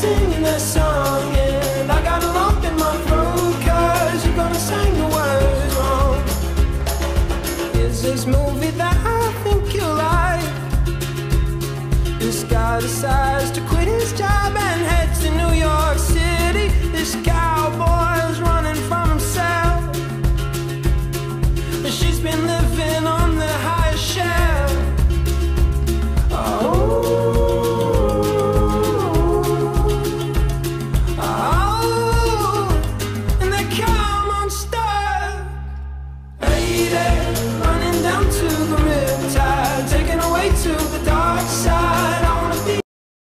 that song And I got a lump in my you're gonna sing the words wrong. Is this movie that I think you like? This guy decides to quit his job and heads to New York City. This cowboy's running from himself. She's been running down to